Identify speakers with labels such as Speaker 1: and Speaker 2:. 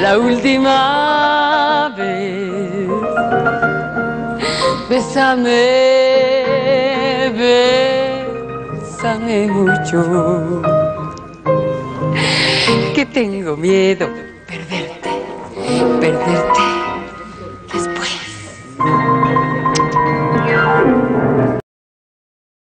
Speaker 1: la última vez. Bésame, bésame mucho. Que tengo miedo perderte, perderte.